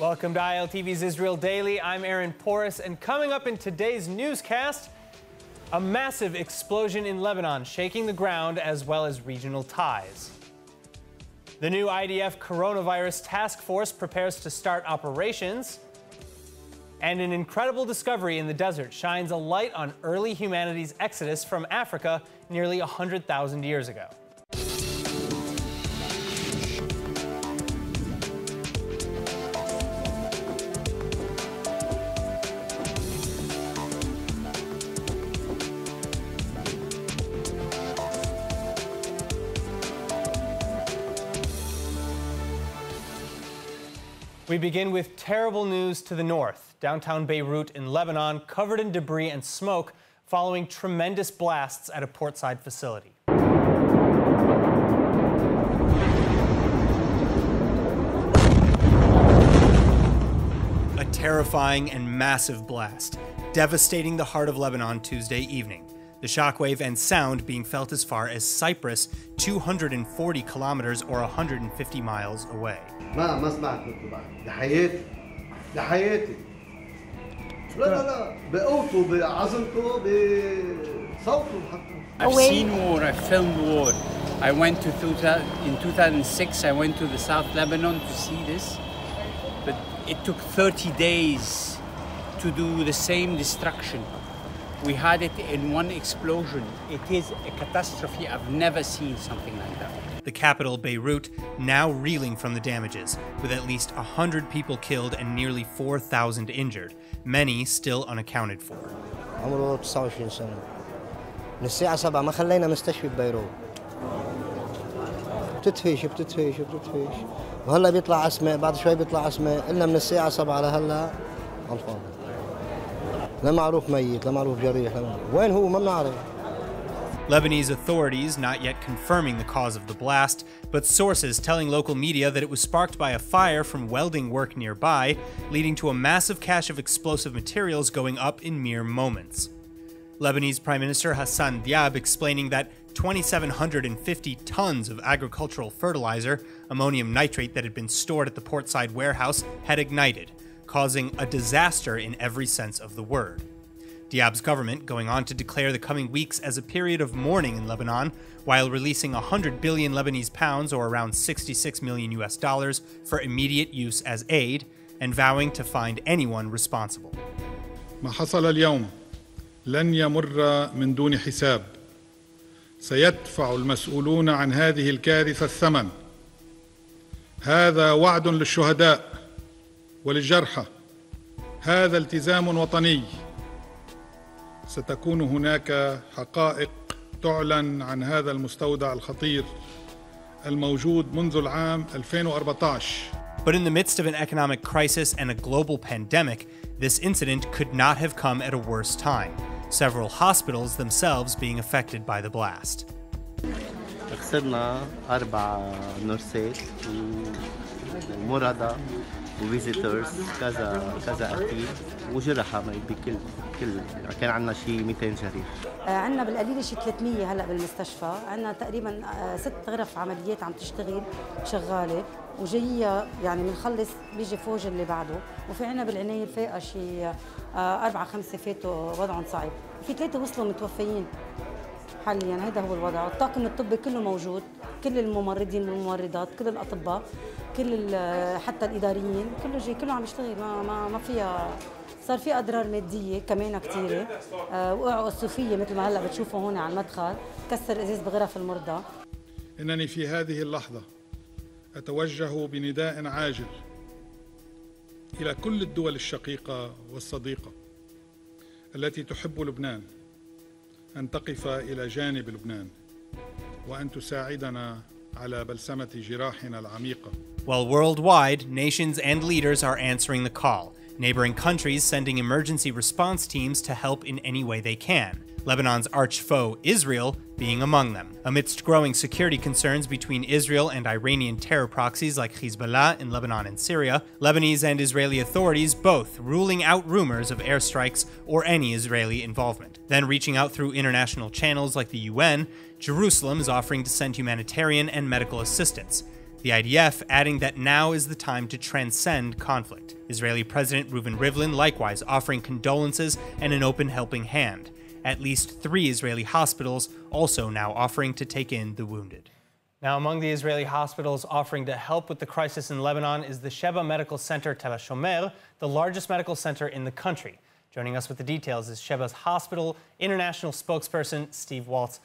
Welcome to ILTV's Israel Daily. I'm Aaron Porras, and coming up in today's newscast, a massive explosion in Lebanon shaking the ground as well as regional ties. The new IDF coronavirus task force prepares to start operations. And an incredible discovery in the desert shines a light on early humanity's exodus from Africa nearly 100,000 years ago. We begin with terrible news to the north. Downtown Beirut in Lebanon covered in debris and smoke following tremendous blasts at a portside facility. A terrifying and massive blast, devastating the heart of Lebanon Tuesday evening the shockwave and sound being felt as far as Cyprus, 240 kilometers or 150 miles away. ما ما سمعت لحياتي لحياتي لا لا لا بقوته بعظمته بصوته حتى I've seen war, I've filmed war. I went to in 2006, I went to the South Lebanon to see this. But it took 30 days to do the same destruction. We had it in one explosion. It is a catastrophe. I've never seen something like that. The capital, Beirut, now reeling from the damages, with at least 100 people killed and nearly 4,000 injured, many still unaccounted for. عمره 29 سنة. من الساعة 7 ما خلينا مستشفى ببيروت. بتتفيش بتتفيش بتتفيش وهلا بيطلع اسماء بعد شوي بيطلع اسماء الا من الساعة 7 لهلا على الفاضي. لا معروف ميت لا معروف جريح وين هو ما بنعرف Lebanese authorities not yet confirming the cause of the blast, but sources telling local media that it was sparked by a fire from welding work nearby, leading to a massive cache of explosive materials going up in mere moments. Lebanese Prime Minister Hassan Diab explaining that 2,750 tons of agricultural fertilizer, ammonium nitrate that had been stored at the portside warehouse, had ignited, causing a disaster in every sense of the word. Diab's government going on to declare the coming weeks as a period of mourning in Lebanon, while releasing 100 billion Lebanese pounds or around 66 million US dollars for immediate use as aid, and vowing to find anyone responsible. ما حصل اليوم لن يمر من دون حساب. سيدفع المسؤولون عن هذه الكارثة الثمن. هذا وعد للشهداء وللجرحى هذا التزام وطني ستكون هناك حقائق تعلن عن هذا المستودع الخطير الموجود منذ العام 2014 But in the midst of an economic crisis and a global pandemic, this incident could not have come at a worse time, several hospitals themselves being affected by the blast. خسرنا أربع نورسات ومرضى وفيزيتورز كذا كذا قتيل وجرحى بكل كل كان عندنا شيء 200 جريح عندنا بالقليل شيء 300 هلا بالمستشفى. عندنا تقريبا آه، ست غرف عمليات عم تشتغل شغالة. وجاية يعني بنخلص بيجي فوج اللي بعده. وفي عندنا بالعناية الفائقة شيء آه، أربعة خمسة فاتوا وضعهم صعب. في ثلاثة وصلوا متوفيين حاليا. هذا هو الوضع. الطاقم الطبي كله موجود. كل الممرضين والممرضات كل الأطباء كل حتى الإداريين كله جاي كله عم يشتغل. ما ما ما فيها صار في أضرار مادية كمان كثيره آه، وقعوا الصوفية مثل ما هلأ بتشوفوا هون على المدخل. كسر إزاز بغرف المرضى. إنني في هذه اللحظة أتوجه بنداء عاجل إلى كل الدول الشقيقة والصديقة التي تحب لبنان أن تقف إلى جانب لبنان. وان تساعدنا على بلسمه جراحنا العميقه While worldwide, nations and leaders are answering the call, neighboring countries sending emergency response teams to help in any way they can. Lebanon's arch foe, Israel, being among them. Amidst growing security concerns between Israel and Iranian terror proxies like Hezbollah in Lebanon and Syria, Lebanese and Israeli authorities both ruling out rumors of airstrikes or any Israeli involvement. Then reaching out through international channels like the UN, Jerusalem is offering to send humanitarian and medical assistance. The IDF adding that now is the time to transcend conflict. Israeli President Reuven Rivlin likewise offering condolences and an open helping hand. At least three Israeli hospitals also now offering to take in the wounded. Now, among the Israeli hospitals offering to help with the crisis in Lebanon is the Sheba Medical Center Tel HaShomer, the largest medical center in the country. Joining us with the details is Sheba's hospital international spokesperson, Steve Walz.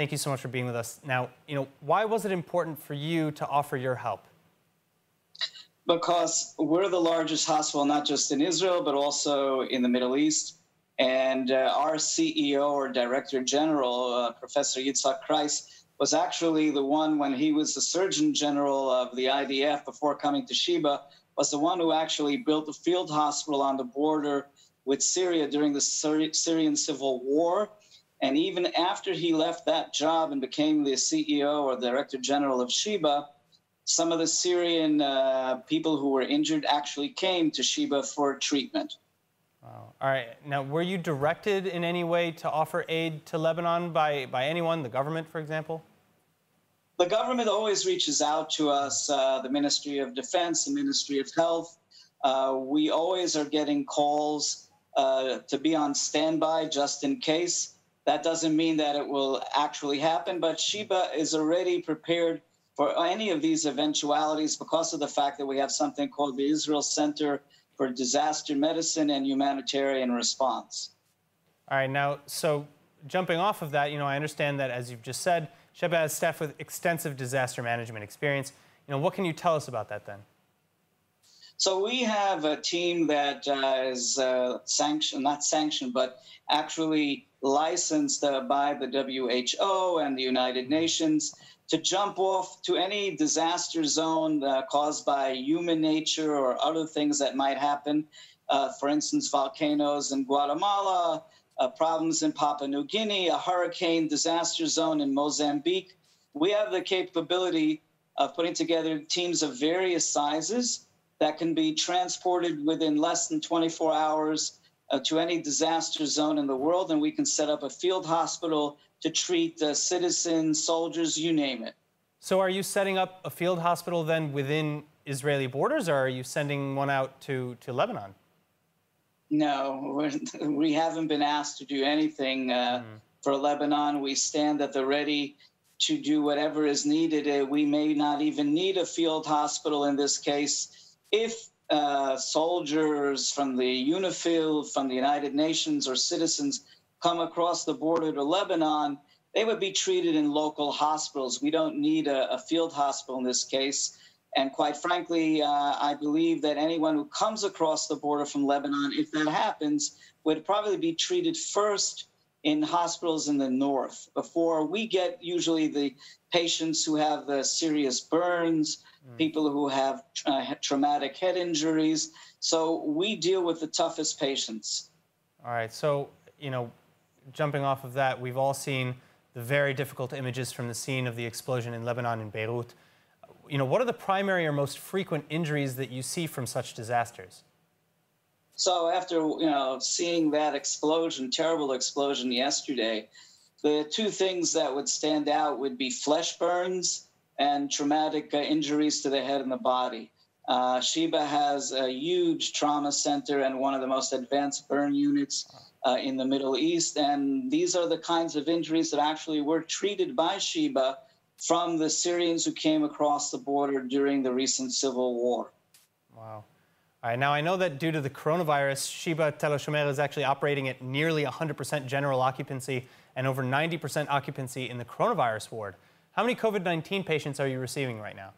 Thank you so much for being with us. Now, you know, why was it important for you to offer your help? Because we're the largest hospital, not just in Israel, but also in the Middle East. And uh, our CEO or Director General, uh, Professor Yitzhak Kreiss, was actually the one when he was the Surgeon General of the IDF before coming to Sheba, was the one who actually built a field hospital on the border with Syria during the Syrian civil war. And even after he left that job and became the CEO or Director General of Sheba, some of the Syrian uh, people who were injured actually came to Sheba for treatment. Wow. All right. Now, were you directed in any way to offer aid to Lebanon by, by anyone, the government, for example? The government always reaches out to us, uh, the Ministry of Defense, the Ministry of Health. Uh, we always are getting calls uh, to be on standby just in case. That doesn't mean that it will actually happen, but Sheba is already prepared for any of these eventualities because of the fact that we have something called the Israel Center for Disaster Medicine and Humanitarian Response. All right, now, so jumping off of that, you know, I understand that as you've just said, Sheba has staff with extensive disaster management experience. You know, what can you tell us about that then? So we have a team that uh, is uh, sanctioned, not sanctioned, but actually licensed uh, by the WHO and the United Nations to jump off to any disaster zone caused by human nature or other things that might happen. For instance, volcanoes in Guatemala, uh, problems in Papua New Guinea, a hurricane disaster zone in Mozambique. We have the capability of putting together teams of various sizes that can be transported within less than 24 hours uh, to any disaster zone in the world, and we can set up a field hospital to treat uh, citizens, soldiers, you name it. So, are you setting up a field hospital then within Israeli borders, or are you sending one out to, to Lebanon? No, we haven't been asked to do anything uh, mm. for Lebanon. We stand at the ready to do whatever is needed. Uh, we may not even need a field hospital in this case if uh, soldiers from the UNIFIL, from the United Nations, or citizens come across the border to Lebanon, they would be treated in local hospitals. We don't need a, a field hospital in this case. And quite frankly, uh, I believe that anyone who comes across the border from Lebanon, if that happens, would probably be treated first in hospitals in the north before we get usually the patients who have uh, serious burns mm. people who have uh, traumatic head injuries. So we deal with the toughest patients. All right. So, you know, jumping off of that, we've all seen the very difficult images from the scene of the explosion in Lebanon in Beirut. You know, what are the primary or most frequent injuries that you see from such disasters? So after you know seeing that explosion, terrible explosion yesterday, the two things that would stand out would be flesh burns and traumatic uh, injuries to the head and the body. Uh, Sheba has a huge trauma center and one of the most advanced burn units uh, in the Middle East. And these are the kinds of injuries that actually were treated by Sheba from the Syrians who came across the border during the recent civil war. Wow. All right, now I know that due to the coronavirus, Sheba Tel HaShomer is actually operating at nearly 100% general occupancy and over 90% occupancy in the coronavirus ward. How many COVID 19 patients are you receiving right now?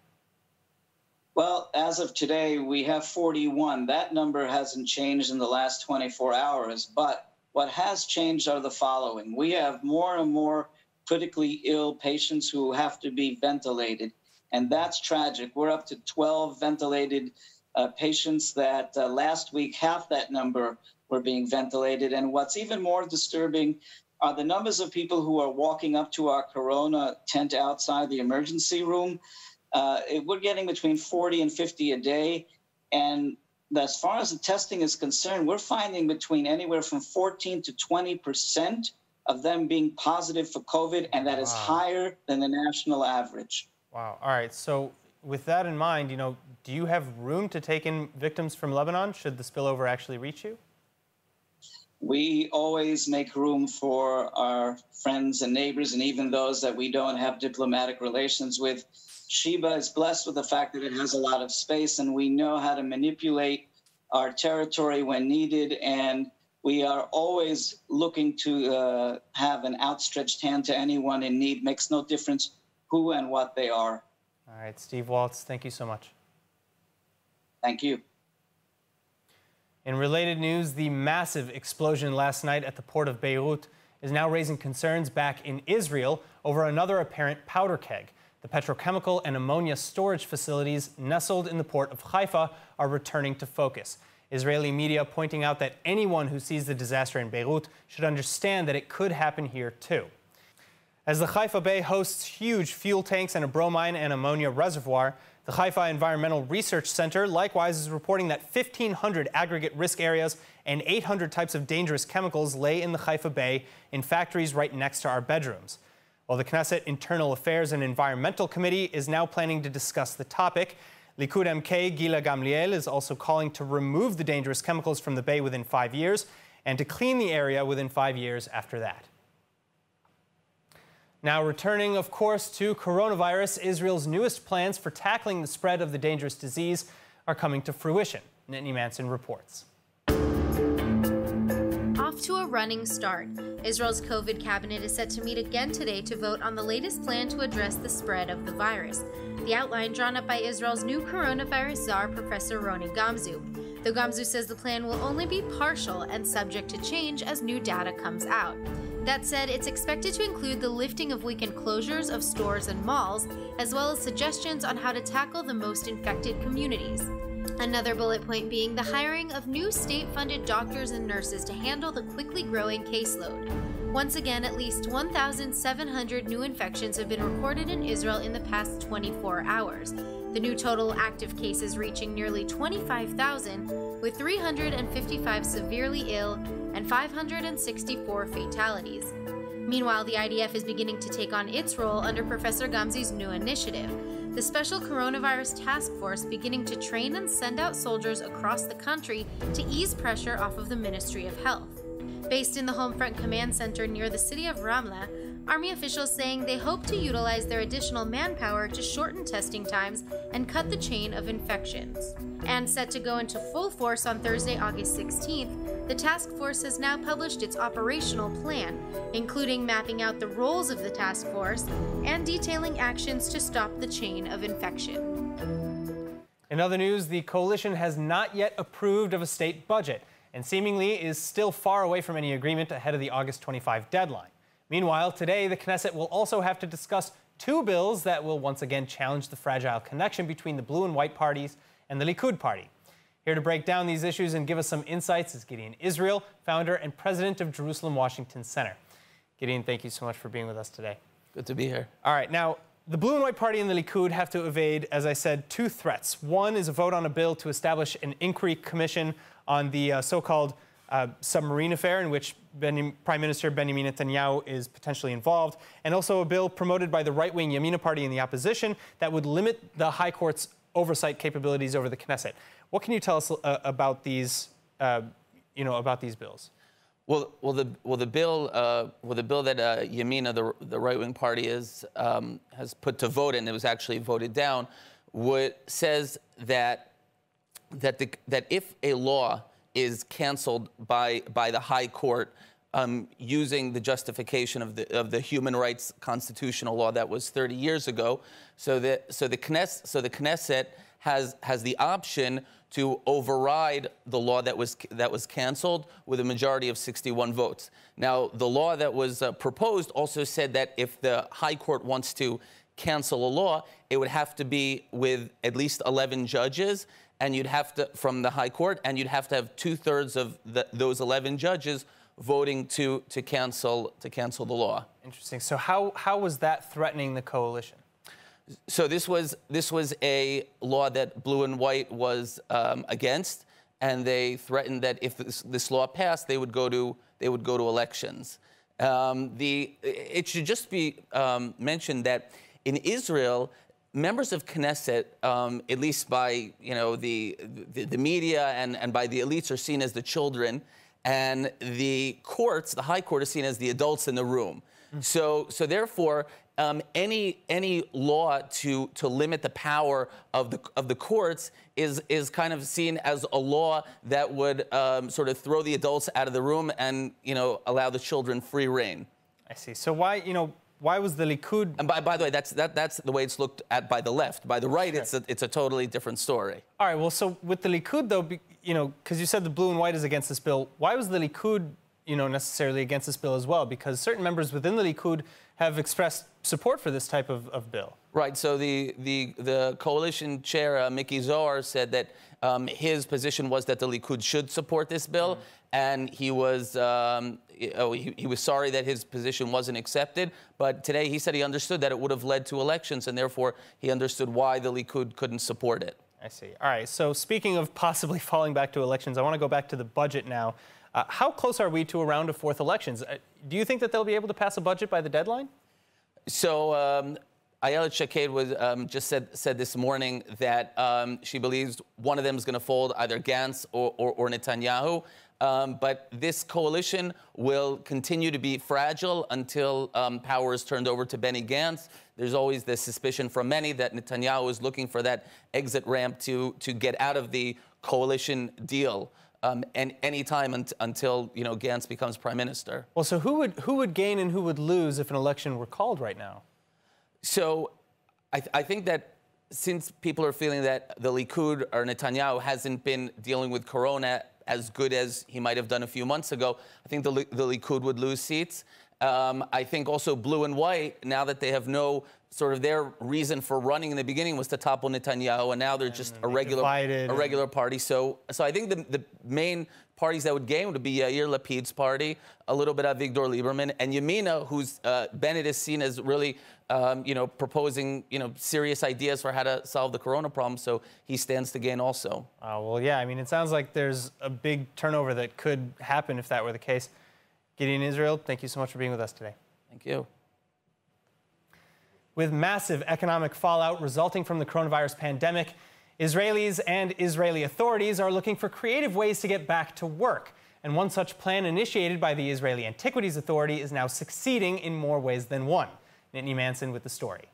Well, as of today, we have 41. That number hasn't changed in the last 24 hours. But what has changed are the following we have more and more critically ill patients who have to be ventilated. And that's tragic. We're up to 12 ventilated uh, patients that uh, last week, half that number were being ventilated. And what's even more disturbing uh, the numbers of people who are walking up to our corona tent outside the emergency room, uh, it, we're getting between 40 and 50 a day. And as far as the testing is concerned, we're finding between anywhere from 14 to 20 percent of them being positive for COVID, and that is wow. higher than the national average. Wow. All right. So, with that in mind, you know, do you have room to take in victims from Lebanon should the spillover actually reach you? We always make room for our friends and neighbors and even those that we don't have diplomatic relations with. Sheba is blessed with the fact that it has a lot of space and we know how to manipulate our territory when needed. And we are always looking to uh, have an outstretched hand to anyone in need. Makes no difference who and what they are. All right, Steve Walz, thank you so much. Thank you. In related news, the massive explosion last night at the port of Beirut is now raising concerns back in Israel over another apparent powder keg. The petrochemical and ammonia storage facilities nestled in the port of Haifa are returning to focus. Israeli media pointing out that anyone who sees the disaster in Beirut should understand that it could happen here too. As the Haifa Bay hosts huge fuel tanks and a bromine and ammonia reservoir, the Haifa Environmental Research Center likewise is reporting that 1,500 aggregate risk areas and 800 types of dangerous chemicals lay in the Haifa Bay in factories right next to our bedrooms. While the Knesset Internal Affairs and Environmental Committee is now planning to discuss the topic, Likud MK Gila Gamliel is also calling to remove the dangerous chemicals from the bay within five years and to clean the area within five years after that. Now, returning, of course, to coronavirus, Israel's newest plans for tackling the spread of the dangerous disease are coming to fruition. Nittany Manson reports. Off to a running start. Israel's COVID cabinet is set to meet again today to vote on the latest plan to address the spread of the virus. The outline drawn up by Israel's new coronavirus czar, Professor Roni Gamzu. Though Gamzu says the plan will only be partial and subject to change as new data comes out. That said, it's expected to include the lifting of weekend closures of stores and malls, as well as suggestions on how to tackle the most infected communities. Another bullet point being the hiring of new state funded doctors and nurses to handle the quickly growing caseload. Once again, at least 1,700 new infections have been recorded in Israel in the past 24 hours. The new total active cases reaching nearly 25,000, with 355 severely ill and 564 fatalities. Meanwhile, the IDF is beginning to take on its role under Professor Gamzu's new initiative, the Special Coronavirus Task Force beginning to train and send out soldiers across the country to ease pressure off of the Ministry of Health. Based in the Homefront Command Center near the city of Ramla, Army officials saying they hope to utilize their additional manpower to shorten testing times and cut the chain of infections. And set to go into full force on Thursday, August 16th, the task force has now published its operational plan, including mapping out the roles of the task force and detailing actions to stop the chain of infection. In other news, the coalition has not yet approved of a state budget and seemingly is still far away from any agreement ahead of the August 25 deadline. Meanwhile, today the Knesset will also have to discuss two bills that will once again challenge the fragile connection between the blue and white parties and the Likud party. Here to break down these issues and give us some insights is Gideon Israel, founder and president of Jerusalem Washington Center. Gideon, thank you so much for being with us today. Good to be here. All right, now the blue and white party and the Likud have to evade, as I said, two threats. One is a vote on a bill to establish an inquiry commission on the uh, so-called uh, submarine affair in which Prime Minister Benjamin Netanyahu is potentially involved, and also a bill promoted by the right-wing Yamina party in the opposition that would limit the High Court's oversight capabilities over the Knesset. What can you tell us uh, about these, uh, you know, about these bills? Well, well, the well the bill uh, well the bill that uh, Yamina, the the right wing party, is um, has put to vote and it was actually voted down, what says that that the, that if a law is canceled by, by the High Court um, using the justification of the, of the human rights constitutional law that was 30 years ago. So, that, so, the, Knesset, so the Knesset has, has the option to override the law that was, that was canceled with a majority of 61 votes. Now, the law that was uh, proposed also said that if the High Court wants to cancel a law, it would have to be with at least 11 judges and you'd have to, from the High Court, and you'd have to have two thirds of the, those 11 judges voting to, to, cancel, to cancel the law. Interesting. So, how, how was that threatening the coalition? So, this was, this was a law that blue and white was um, against, and they threatened that if this, this, law passed, they would go to, they would go to elections. Um, the, it should just be um, mentioned that in Israel, members of Knesset, um, at least by you know the, the, the media and, and by the elites, are seen as the children, and the courts, the high court, is seen as the adults in the room. Mm. So so therefore. Um, any any law to to limit the power of the of the courts is is kind of seen as a law that would um, sort of throw the adults out of the room and you know allow the children free reign. I see. So why you know why was the Likud? And by, by the way, that's that, that's the way it's looked at by the left. By the right, sure. it's a, it's a totally different story. All right. Well, so with the Likud, though, you know, because you said the blue and white is against this bill, why was the Likud, you know, necessarily against this bill as well? Because certain members within the Likud have expressed support for this type of, of bill. Right. So the the the coalition chair uh, Miki Zohar said that um, his position was that the Likud should support this bill, mm-hmm. and he was um, oh, he, he, was sorry that his position wasn't accepted. But today he said he understood that it would have led to elections, and therefore he understood why the Likud couldn't support it. I see. All right. So speaking of possibly falling back to elections, I want to go back to the budget now. Uh, how close are we to a round of fourth elections? Uh, do you think that they'll be able to pass a budget by the deadline? So um, Ayelet Shaked was um, just said said this morning that um, she believes one of them is going to fold, either Gantz or, or, or Netanyahu. Um, but this coalition will continue to be fragile until um, power is turned over to Benny Gantz. There's always this suspicion from many that Netanyahu is looking for that exit ramp to, to get out of the coalition deal. Um, and any time un- until you know Gantz becomes prime minister. Well, so who would who would gain and who would lose if an election were called right now? So, I, th- I think that since people are feeling that the Likud or Netanyahu hasn't been dealing with Corona as good as he might have done a few months ago, I think the, the Likud would lose seats. Um, I think also blue and white, now that they have no sort of their reason for running in the beginning was to topple Netanyahu, and now they're just a regular a regular party. So, so I think the, the main parties that would gain would be Yair Lapid's party, a little bit of Avigdor Lieberman, and Yamina, who's uh, Bennett is seen as really, um, you know, proposing, you know, serious ideas for how to solve the corona problem. So he stands to gain also. Uh, well, yeah. I mean, it sounds like there's a big turnover that could happen if that were the case. Gideon Israel, thank you so much for being with us today. Thank you. With massive economic fallout resulting from the coronavirus pandemic, Israelis and Israeli authorities are looking for creative ways to get back to work. And one such plan initiated by the Israeli Antiquities Authority is now succeeding in more ways than one. Nittany Manson with the story.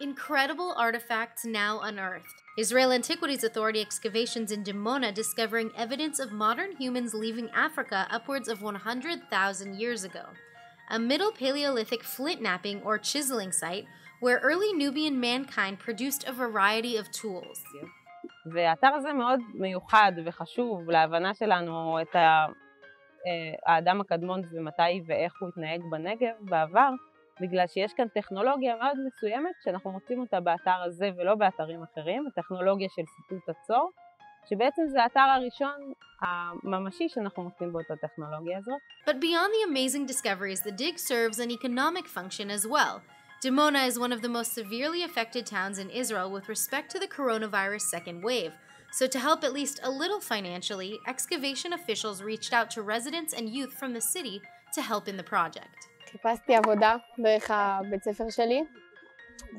Incredible artifacts now unearthed. Israel Antiquities Authority excavations in Dimona discovering evidence of modern humans leaving Africa upwards of 100,000 years ago a Middle Paleolithic flint knapping or chiseling site where early Nubian mankind produced a variety of tools. והאתר הזה מאוד מיוחד וחשוב להבנה שלנו את האדם הקדמון ומתי ואיך הוא התנהג בנגב בעבר, בגלל שיש כאן טכנולוגיה מאוד מסוימת שאנחנו מוצאים אותה באתר הזה ולא באתרים אחרים, הטכנולוגיה של סיפוט הצור, שבעצם זה האתר הראשון הממשי שאנחנו מוצאים בו את הטכנולוגיה הזאת. But beyond the amazing discoveries, the dig serves an economic function as well. Dimona is one of the most severely affected towns in Israel with respect to the coronavirus second wave. So, to help at least a little financially, excavation officials reached out to residents and youth from the city to help in the project. חיפשתי עבודה דרך הבית ספר שלי,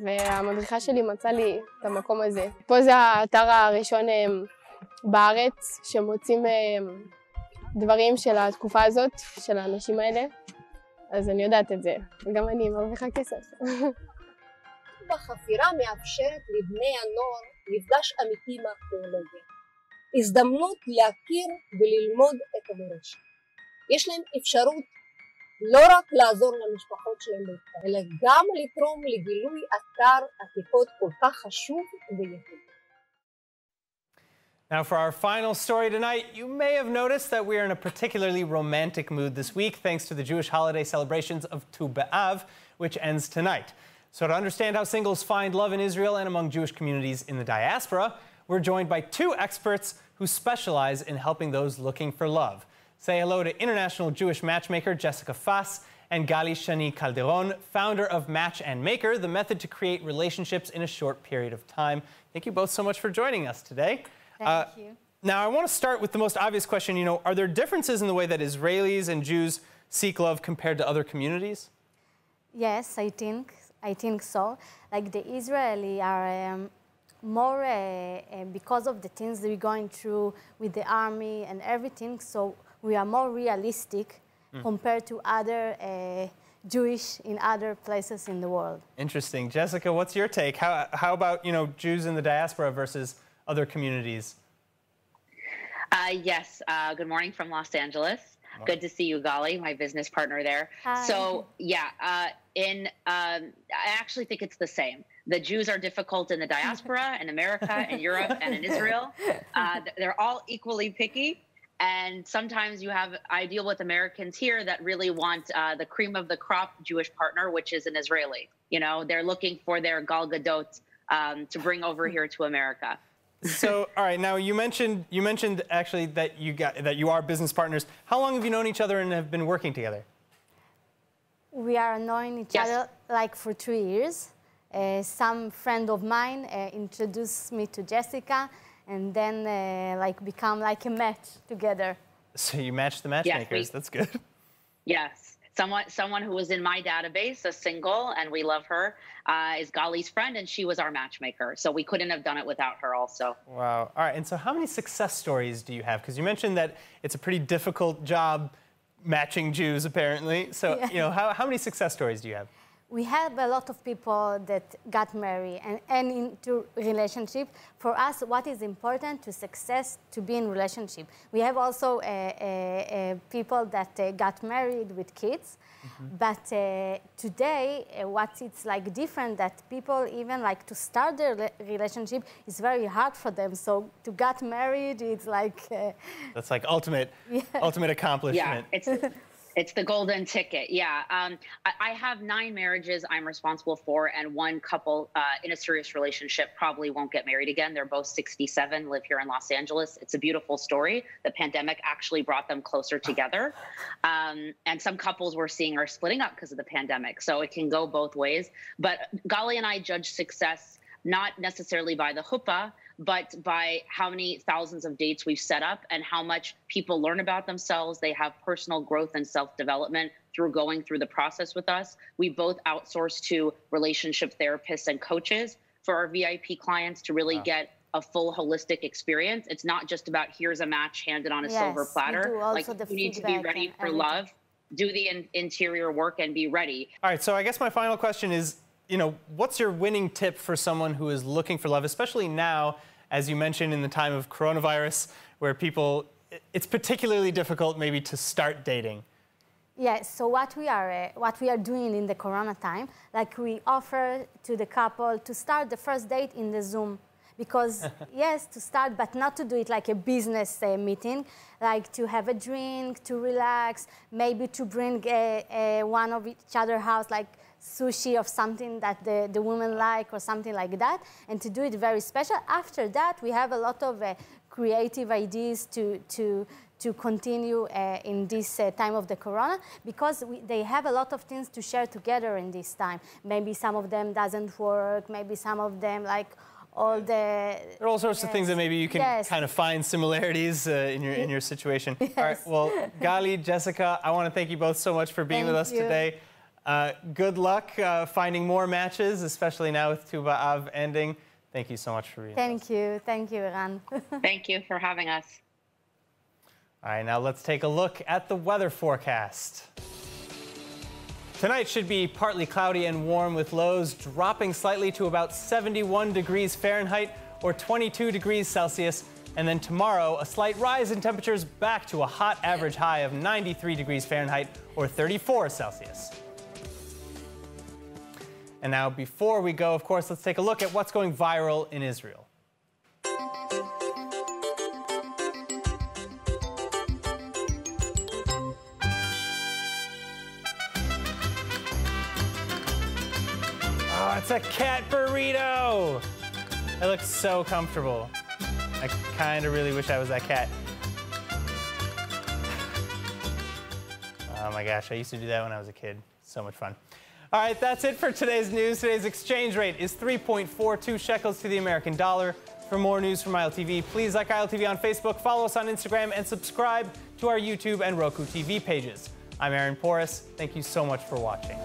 והמדריכה שלי מצאה לי את המקום הזה. פה זה האתר הראשון בארץ שמוצאים דברים של התקופה הזאת, של האנשים האלה, אז אני יודעת את זה, וגם אני מרוויחה כסף. בחפירה מאפשרת לבני הנוער מפגש אמיתי עם הארכיאולוגיה. הזדמנות להכיר וללמוד את המורשת. יש להם אפשרות לא רק לעזור למשפחות שלהם אלא גם לתרום לגילוי אתר עתיקות כל כך חשוב וייחודי. Now, for our final story tonight, you may have noticed that we are in a particularly romantic mood this week thanks to the Jewish holiday celebrations of Tu B'Av, which ends tonight. So, to understand how singles find love in Israel and among Jewish communities in the diaspora, we're joined by two experts who specialize in helping those looking for love. Say hello to international Jewish matchmaker Jessica Fass and Gali Shani Calderon, founder of Match and Maker, the method to create relationships in a short period of time. Thank you both so much for joining us today. Thank uh, you. Now, I want to start with the most obvious question. You know, are there differences in the way that Israelis and Jews seek love compared to other communities? Yes, I think I think so. Like the Israeli are um, more uh, uh, because of the things we're going through with the army and everything. So we are more realistic mm. compared to other uh, Jewish in other places in the world. Interesting, Jessica. What's your take? How how about you know Jews in the diaspora versus other communities? Uh, yes. Uh, good morning from Los Angeles. Good to see you, Gali, my business partner there. Hi. So, yeah, uh, in um, I actually think it's the same. The Jews are difficult in the diaspora, in America, in Europe, and in Israel. Uh, they're all equally picky. And sometimes you have, I deal with Americans here that really want uh, the cream of the crop Jewish partner, which is an Israeli. You know, they're looking for their Gal Gadot um, to bring over here to America so, all right, now you mentioned you mentioned actually that you got that you are business partners. How long have you known each other and have been working together? We are knowing each yes. other like for three years. Uh, some friend of mine uh, introduced me to Jessica, and then uh, like become like a match together. So you match the matchmakers. Yes, we, That's good. Yes someone someone who was in my database, a single, and we love her, uh, is Gali's friend, and she was our matchmaker. So we couldn't have done it without her, also. Wow. All right. And so, how many success stories do you have? Because you mentioned that it's a pretty difficult job matching Jews, apparently. So, yeah. you know, how, how many success stories do you have? We have a lot of people that got married and, and into relationship. For us, what is important to success to be in relationship? We have also uh, uh, uh, people that uh, got married with kids, mm -hmm. but uh, today, uh, what it's like different that people even like to start their relationship is very hard for them. So to get married, it's like that's like ultimate, yeah. ultimate accomplishment. Yeah, it's. The golden ticket. Yeah. Um, I, I, have nine marriages I'm responsible for, and one couple uh, in a serious relationship probably won't get married again. They're both 67, live here in Los Angeles. It's a beautiful story. The pandemic actually brought them closer together. Um, and some couples we're seeing are splitting up because of the pandemic. So it can go both ways. But Gali and I judge success not necessarily by the chuppah, but by how many thousands of dates we've set up and how much people learn about themselves. They have personal growth and self development through going through the process with us. We both outsource to relationship therapists and coaches for our VIP clients to really wow. get a full holistic experience. It's not just about here's a match handed on a yes, silver platter. Like you need to be ready for love, do the in- interior work and be ready. All right, so I guess my final question is you know, what's your winning tip for someone who is looking for love, especially now, as you mentioned, in the time of coronavirus, where people, it's particularly difficult maybe to start dating? Yes, so what we are uh, what we are doing in the corona time, like we offer to the couple to start the first date in the Zoom because yes to start but not to do it like a business uh, meeting like to have a drink to relax maybe to bring uh, uh, one of each other house like sushi of something that the, the women like or something like that, and to do it very special. After that, we have a lot of uh, creative ideas to, to, to continue uh, in this uh, time of the corona because we, they have a lot of things to share together in this time. Maybe some of them doesn't work, maybe some of them like all the there are all sorts yes. of things that maybe you can yes. kind of find similarities uh, in your in your situation. Yes. All right, well, Gali, Jessica, I want to thank you both so much for being thank with us you. today. Uh, good luck uh, finding more matches, especially now with Tu B'Av ending. Thank you so much for being Thank you. Thank you, Iran. Thank you for having us. All right, now let's take a look at the weather forecast. Tonight should be partly cloudy and warm with lows dropping slightly to about 71 degrees Fahrenheit or 22 degrees Celsius. And then tomorrow, a slight rise in temperatures back to a hot average high of 93 degrees Fahrenheit or 34 Celsius. And now, before we go, of course, let's take a look at what's going viral in Israel. Oh, it's a cat burrito! It looks so comfortable. I kind of really wish I was that cat. Oh my gosh, I used to do that when I was a kid. So much fun. All right, that's it for today's news. Today's exchange rate is 3.42 shekels to the American dollar. For more news from ILTV, please like ILTV on Facebook, follow us on Instagram, and subscribe to our YouTube and Roku TV pages. I'm Aaron Porus. Thank you so much for watching.